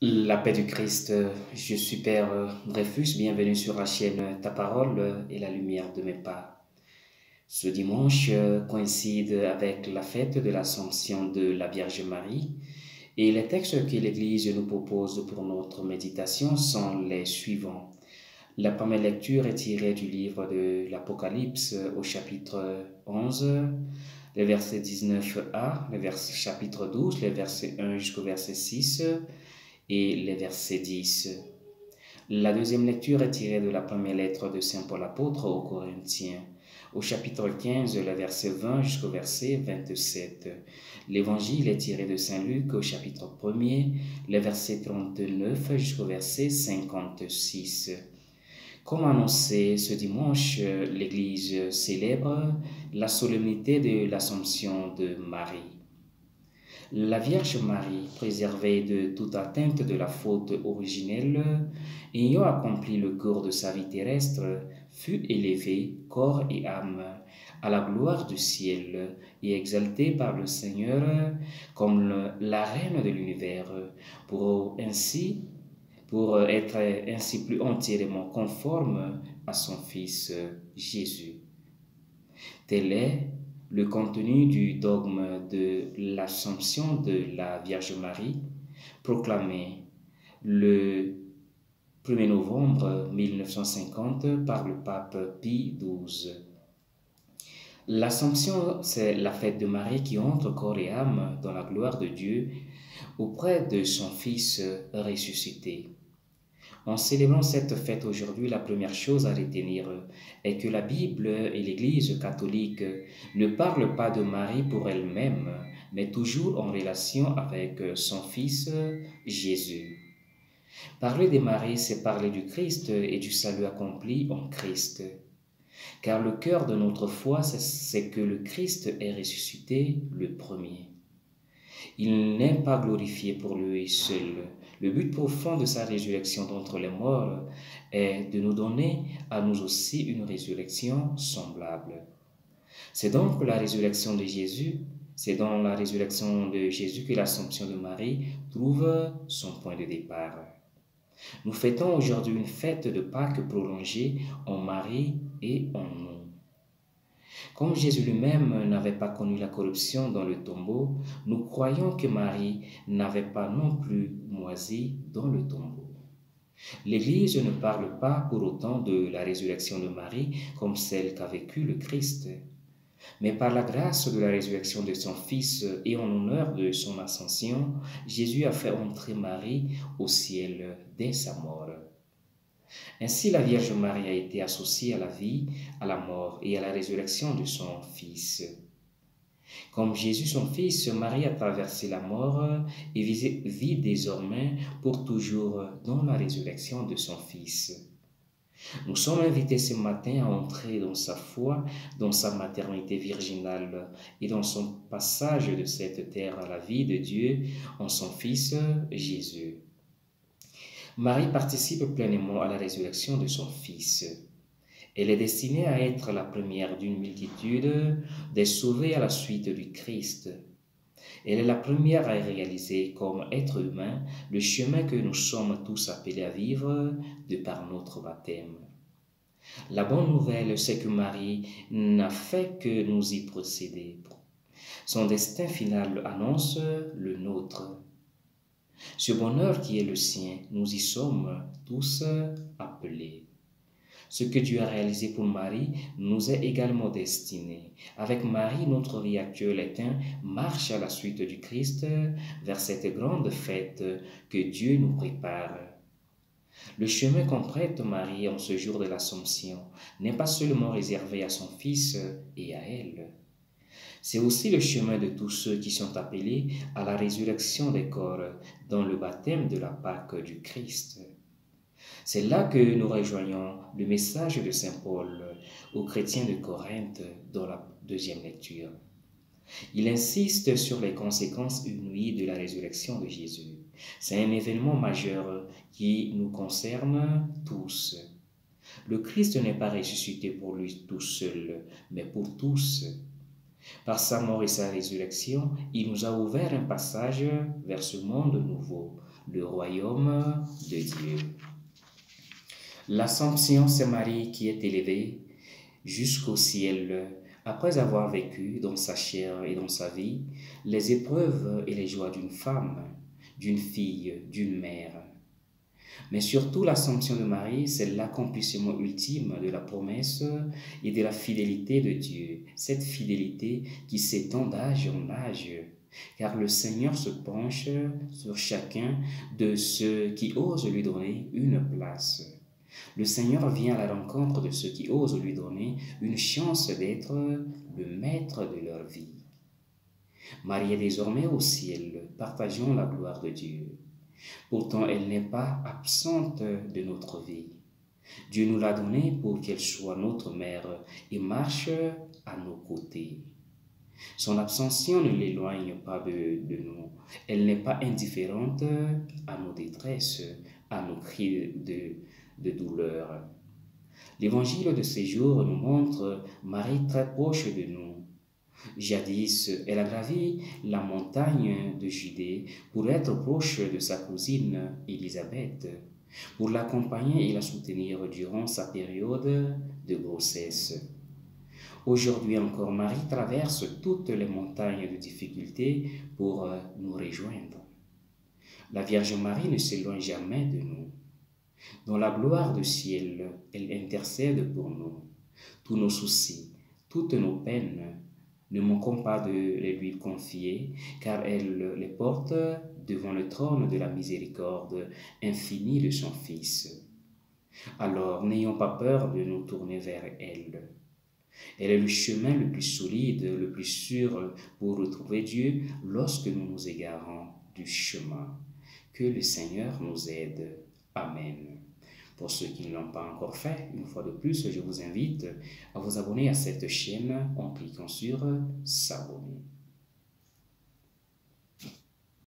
La paix du Christ, je suis Père Dreyfus, bienvenue sur la chaîne Ta Parole et la lumière de mes pas. Ce dimanche coïncide avec la fête de l'Assomption de la Vierge Marie et les textes que l'Église nous propose pour notre méditation sont les suivants. La première lecture est tirée du livre de l'Apocalypse au chapitre 11, les versets 19a, le chapitre 12, les versets 1 jusqu'au verset 6 et les versets 10. La deuxième lecture est tirée de la première lettre de Saint Paul apôtre aux Corinthiens, au chapitre 15, le verset 20 jusqu'au verset 27. L'évangile est tiré de Saint Luc au chapitre 1er, le verset 39 jusqu'au verset 56. Comme annoncé ce dimanche, l'Église célèbre la solennité de l'Assomption de Marie. La Vierge Marie, préservée de toute atteinte de la faute originelle, ayant accompli le cours de sa vie terrestre, fut élevée, corps et âme, à la gloire du ciel et exaltée par le Seigneur comme la reine de l'univers, pour ainsi pour être ainsi plus entièrement conforme à son Fils Jésus. Est le contenu du dogme de l'Assomption de la Vierge Marie, proclamé le 1er novembre 1950 par le pape Pie XII. L'Assomption, c'est la fête de Marie qui entre corps et âme dans la gloire de Dieu auprès de son Fils ressuscité. En célébrant cette fête aujourd'hui, la première chose à retenir est que la Bible et l'Église catholique ne parlent pas de Marie pour elle-même, mais toujours en relation avec son Fils Jésus. Parler de Marie, c'est parler du Christ et du salut accompli en Christ. Car le cœur de notre foi, c'est que le Christ est ressuscité le premier. Il n'est pas glorifié pour lui seul, le but profond de sa résurrection d'entre les morts est de nous donner à nous aussi une résurrection semblable. C'est donc la résurrection de Jésus, c'est dans la résurrection de Jésus que l'Assomption de Marie trouve son point de départ. Nous fêtons aujourd'hui une fête de Pâques prolongée en Marie et en nous. Comme Jésus lui-même n'avait pas connu la corruption dans le tombeau, nous croyons que Marie n'avait pas non plus moisi dans le tombeau. L'Église ne parle pas pour autant de la résurrection de Marie comme celle qu'a vécue le Christ, mais par la grâce de la résurrection de son Fils et en l'honneur de son ascension, Jésus a fait entrer Marie au ciel dès sa mort. Ainsi la Vierge Marie a été associée à la vie, à la mort et à la résurrection de son Fils. Comme Jésus son Fils, Marie a traversé la mort et vit désormais pour toujours dans la résurrection de son Fils. Nous sommes invités ce matin à entrer dans sa foi, dans sa maternité virginale et dans son passage de cette terre à la vie de Dieu en son Fils Jésus. Marie participe pleinement à la résurrection de son Fils. Elle est destinée à être la première d'une multitude des sauvés à la suite du Christ. Elle est la première à réaliser comme être humain le chemin que nous sommes tous appelés à vivre de par notre baptême. La bonne nouvelle, c'est que Marie n'a fait que nous y procéder. Son destin final annonce le nôtre. Ce bonheur qui est le sien, nous y sommes tous appelés. Ce que Dieu a réalisé pour Marie nous est également destiné. Avec Marie, notre vie actuelle est un marche à la suite du Christ vers cette grande fête que Dieu nous prépare. Le chemin qu'emprunte Marie en ce jour de l'Assomption n'est pas seulement réservé à son Fils et à elle. C'est aussi le chemin de tous ceux qui sont appelés à la résurrection des corps dans le baptême de la Pâque du Christ. C'est là que nous rejoignons le message de Saint Paul aux chrétiens de Corinthe dans la deuxième lecture. Il insiste sur les conséquences inouïes de la résurrection de Jésus. C'est un événement majeur qui nous concerne tous. Le Christ n'est pas ressuscité pour lui tout seul, mais pour tous. Par sa mort et sa résurrection, il nous a ouvert un passage vers ce monde nouveau, le royaume de Dieu. L'Assomption, c'est Marie qui est élevée jusqu'au ciel après avoir vécu dans sa chair et dans sa vie les épreuves et les joies d'une femme, d'une fille, d'une mère. Mais surtout, l'Assomption de Marie, c'est l'accomplissement ultime de la promesse et de la fidélité de Dieu. Cette fidélité qui s'étend d'âge en âge. Car le Seigneur se penche sur chacun de ceux qui osent lui donner une place. Le Seigneur vient à la rencontre de ceux qui osent lui donner une chance d'être le maître de leur vie. Marie est désormais au ciel, partageons la gloire de Dieu. Pourtant, elle n'est pas absente de notre vie. Dieu nous l'a donnée pour qu'elle soit notre mère et marche à nos côtés. Son abstention ne l'éloigne pas de, de nous. Elle n'est pas indifférente à nos détresses, à nos cris de, de douleur. L'évangile de ces jours nous montre Marie très proche de nous. Jadis, elle a gravi la montagne de Judée pour être proche de sa cousine Élisabeth, pour l'accompagner et la soutenir durant sa période de grossesse. Aujourd'hui encore, Marie traverse toutes les montagnes de difficultés pour nous rejoindre. La Vierge Marie ne s'éloigne jamais de nous. Dans la gloire du ciel, elle intercède pour nous. Tous nos soucis, toutes nos peines, ne manquons pas de les lui confier, car elle les porte devant le trône de la miséricorde infinie de son Fils. Alors, n'ayons pas peur de nous tourner vers elle. Elle est le chemin le plus solide, le plus sûr pour retrouver Dieu lorsque nous nous égarons du chemin. Que le Seigneur nous aide. Amen. Pour ceux qui ne l'ont pas encore fait, une fois de plus, je vous invite à vous abonner à cette chaîne en cliquant sur S'abonner.